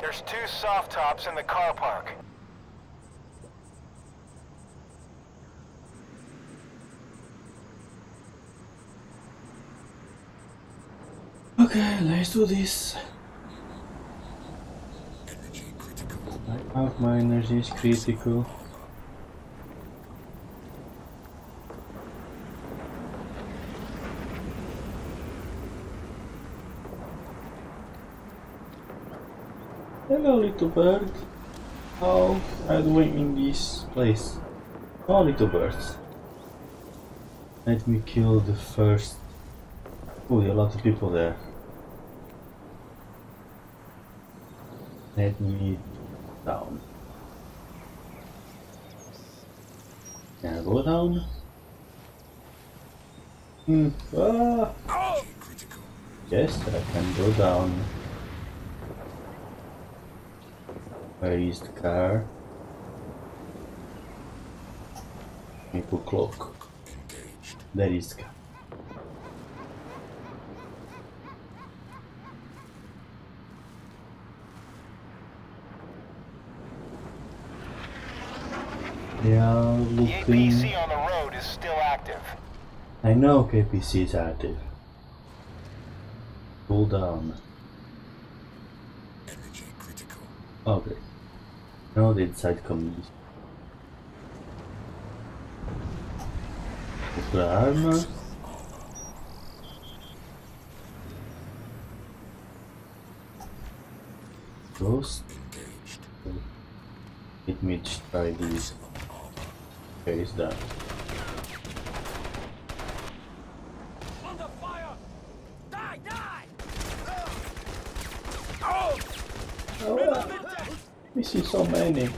There's two soft tops in the car park. Okay, let's do this. My energy is critical. Hello little bird. How are you doing in this place? Oh little birds. Let me kill the first Oh, a lot of people there. Let me down. Can I go down? Hmm. Ah. Yes, I can go down. Where is the car? Maple. Engaged. There is the car. They are The looking. APC on the road is still active. I know KPC is active. Cool down. Energy critical. Okay. Now the inside comes. Nuclear armor. Ghost. Let me try these. Okay, it's done. Under fire! Die, die! Oh, we see so many.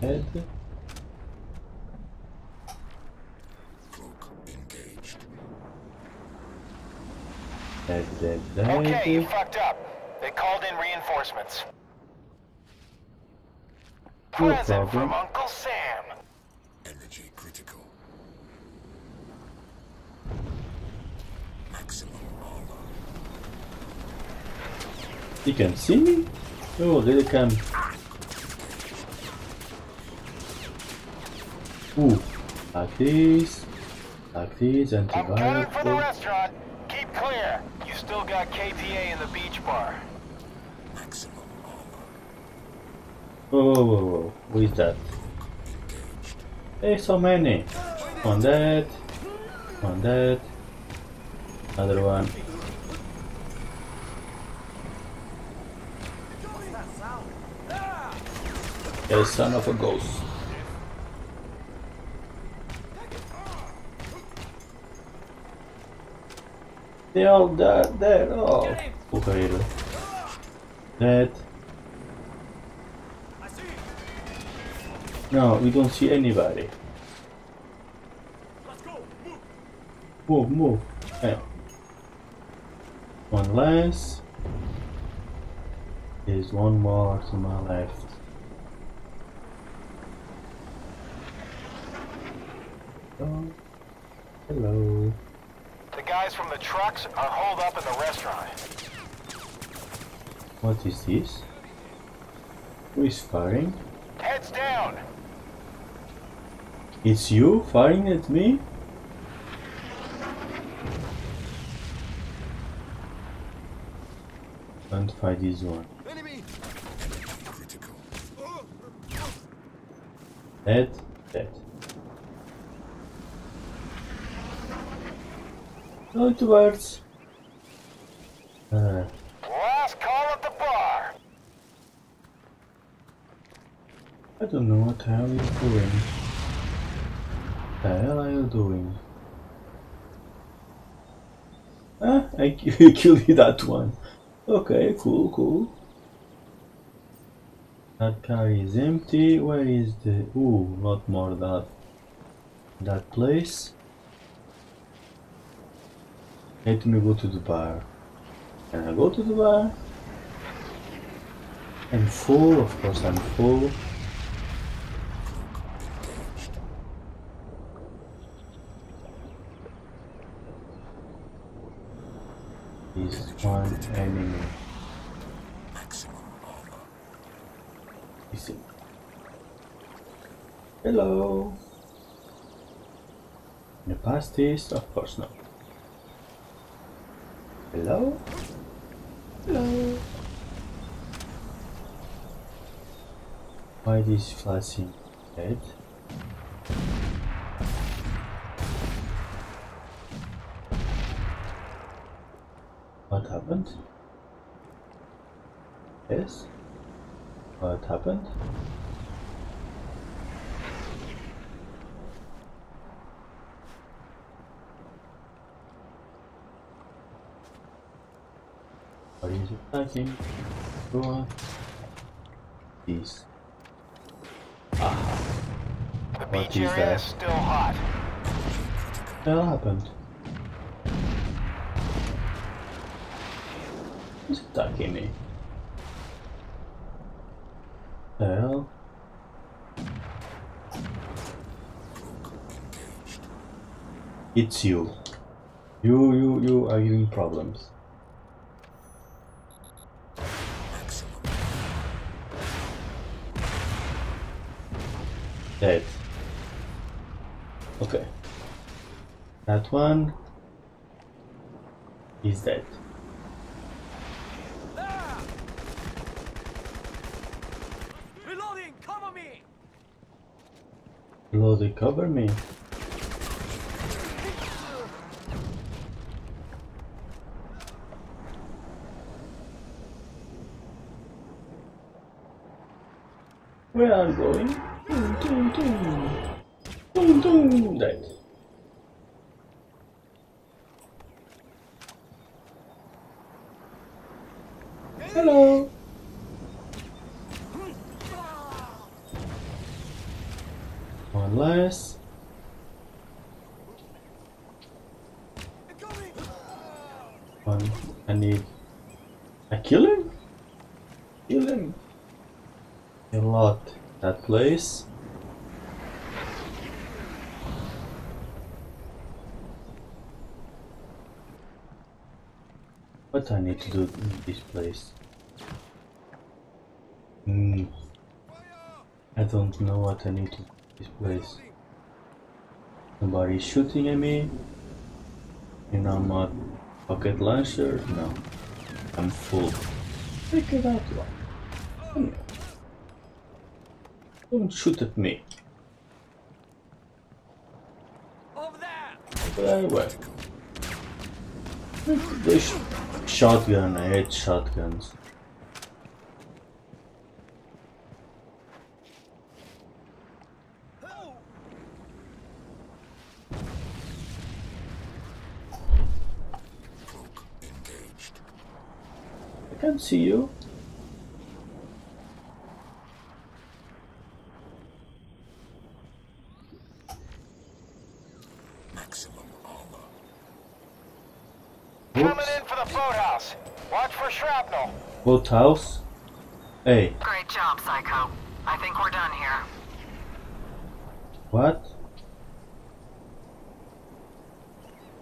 Head. Cloak engaged. Dead, dead, dead. Okay, you fucked up. They called in reinforcements. No Present problem. from Uncle Sam. Energy critical. Maximum armor. You can see me? Oh, there they can. Ooh, like this, like this, I'm gunning for the restaurant. Keep clear. You still got KPA in the beach bar. Maximum. Whoa, whoa, whoa, whoa, who is that? Hey, so many. One that, one that, another one. Yeah, son of a ghost. They all dead, dead. Oh, okay. Dead. I! No, we don't see anybody. Let's go! Move! Move, move. Yeah. One less. There's one more to my left. Oh, hello. The guys from the trucks are holed up in the restaurant. What is this? Who is firing? Heads down. It's you firing at me? Don't fight this one. Enemy! Critical. Dead, dead. Go towards. Uh, Last call at the bar. I don't know what the hell he's doing. The hell are you doing? Ah, I killed that one. Okay, cool, cool. That car is empty. Where is the... Ooh, not more that... That place. Let me go to the bar. Can I go to the bar? I'm full, of course I'm full. Is one enemy. Listen. Hello. Can you pass this? Of course not. Hello? Hello? Why this flashing red? What happened? Yes? What happened? What is attacking? Go on. Peace. The What beach is area that? is still hot. What the hell happened? Who's attacking me? The hell? It's you. You, you, you are giving problems. Dead. Okay. That one is dead. Reloading! Cover me! Bloody cover me. Where are you going? Dum, dum. Dum, dum. Dead. Hello. One less. One. I need. I kill him? Kill him. A lot. That place. What I need to do in this place? Hmm. I don't know what I need to do in this place. Somebody shooting at me. You know, my pocket launcher? No. I'm full. Take it here. Don't shoot at me. Over there! Very well. The sh shotgun, I hate shotguns. Engaged. I can't see you. Coming in for the boathouse. Watch for shrapnel. Boat house. Hey, Great job, Psycho. I think we're done here. what?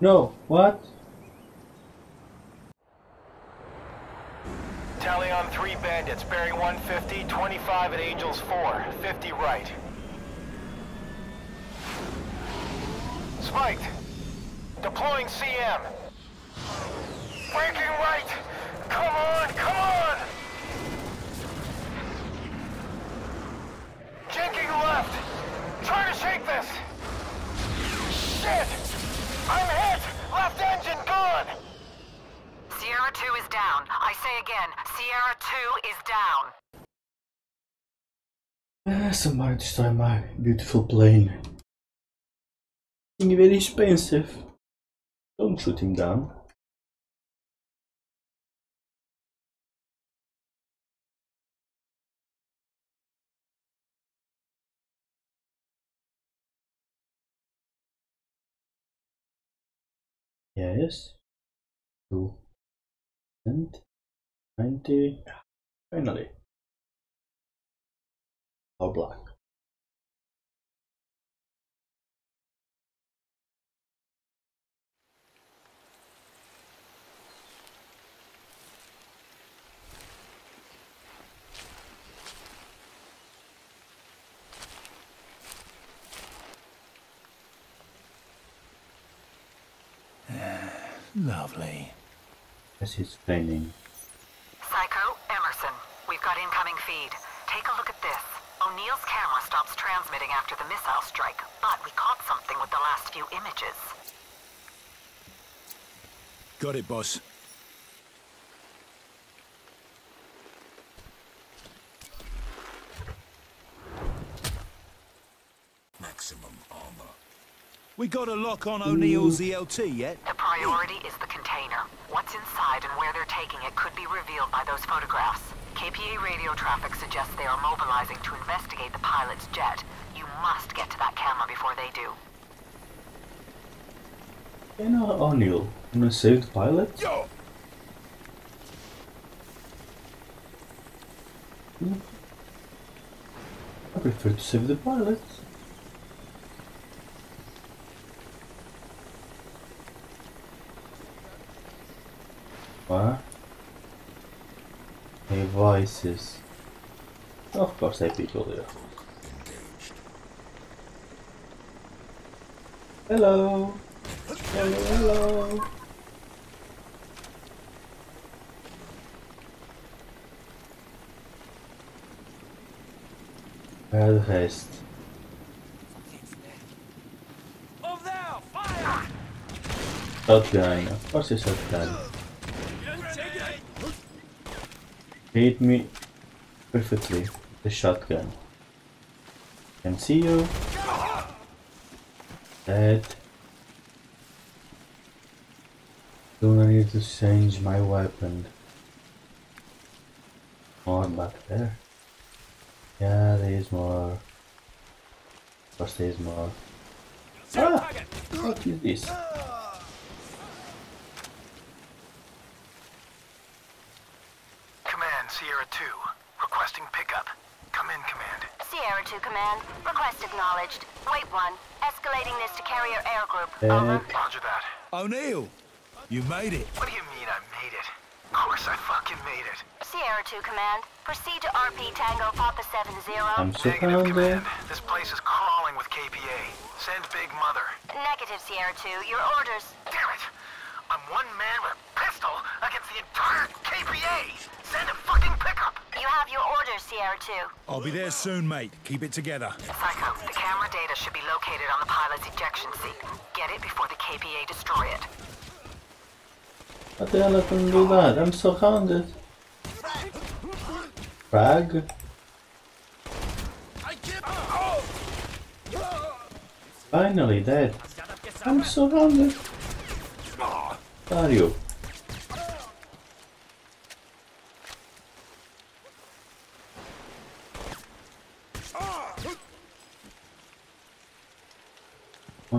No, what? Tally on three bandits, bearing 150, 25 at Angels 4, 50 right. Spiked. Deploying CM. Breaking right. Come on, come on. Jinking left. Try to shake this. Shit. I'm hit. Left engine gone. Sierra 2 is down. I say again, Sierra 2 is down. Ah, somebody destroy my beautiful plane. It's very expensive. Don't shoot him down. Yes. Two. And ninety. Finally. All black. Lovely. As he's training. Psycho, Emerson, we've got incoming feed. Take a look at this. O'Neill's camera stops transmitting after the missile strike, but we caught something with the last few images. Got it, boss. Maximum armor. We got a lock on O'Neill's ELT yet? The priority is the container. What's inside and where they're taking it could be revealed by those photographs. KPA radio traffic suggests they are mobilizing to investigate the pilot's jet. You must get to that camera before they do. You know, O'Neill, you know, saved pilot? Yo! Hmm. I prefer to save the pilot. What? Devices. Of course I all there. Hello. Hello, hello. The rest? Over there! Fire! Shotgun. Of course it's shotgun. Hit me perfectly. The shotgun. Can see you. Dead. Do I need to change my weapon? More back there. Yeah, there is more. Of course there is more. Ah! What is this? Command, Sierra 2. Requesting pickup. Come in, Command. Sierra 2 Command, request acknowledged. Wait 1, escalating this to carrier air group. Dead. Over. Roger that. O'Neill! You made it. What do you mean I made it? Of course I fucking made it. Sierra 2 Command, proceed to RP Tango Papa 70. I'm Negative, surrounded. Command. This place is crawling with KPA. Send Big Mother. Negative, Sierra 2. Your orders. Damn it! I'm one man with a pistol against the entire KPA! Send a fucking pickup! You have your orders, Sierra 2. I'll be there soon, mate. Keep it together. Psycho, the camera data should be located on the pilot's ejection seat. Get it before the KPA destroy it. What the hell I can do that? I'm surrounded. Frag? Finally dead. I'm surrounded. Are you?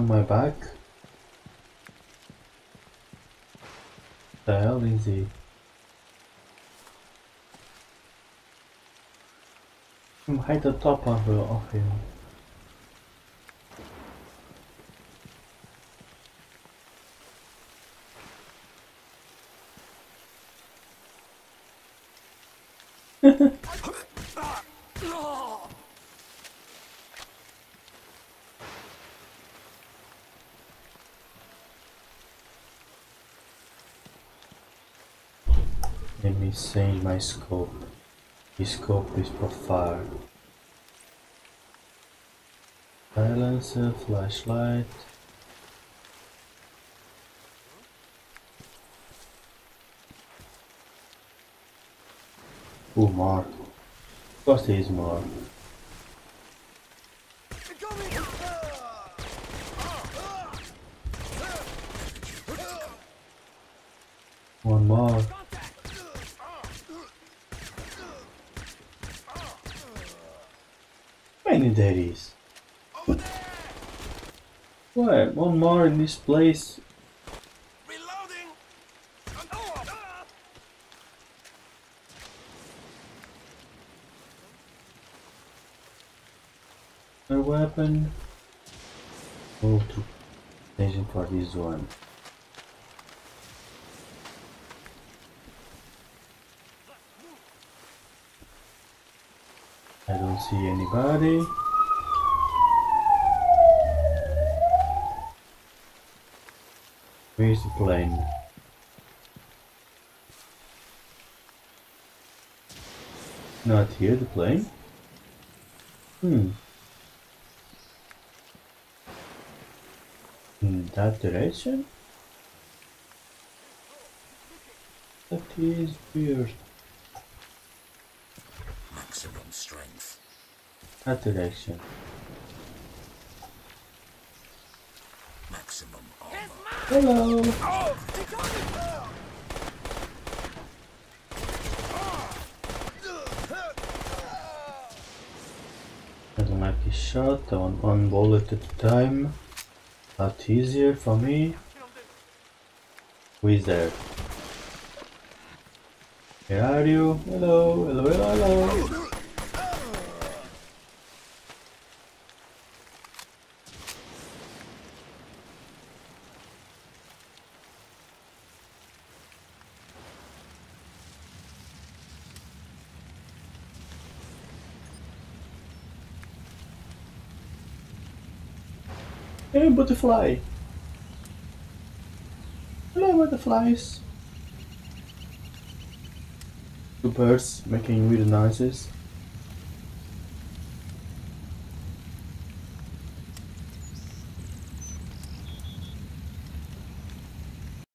My back? The hell is he? I'm at the top of, of him. Change my scope. The scope is profile. Silencer, flashlight. Oh, more. Of course there is more. One more. Many there is. What? One more in this place? Reloading! A weapon. Move to station for this one. I don't see anybody. Where's the plane? Not here, the plane? Hmm. In that direction? That is weird. Maximum strength. That direction. Maximum armor. Hello! I don't like this shot, I want one bullet at a time. Lot easier for me. Who is there? Where are you? Hello, hello, hello, hello. Hey, butterfly! Hello, butterflies! Two birds making weird noises.